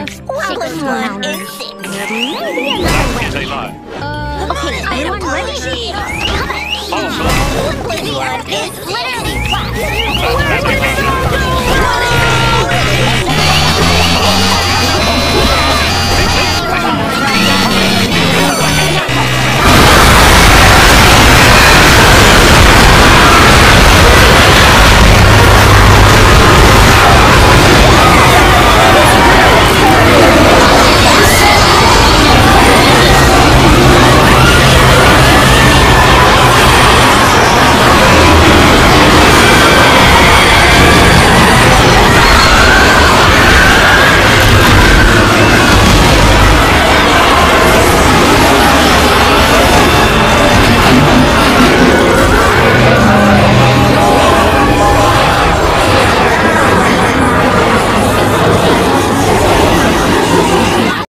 One plus one is six. Maybe another way. Okay, everyone ready? Come on. One plus one is literally.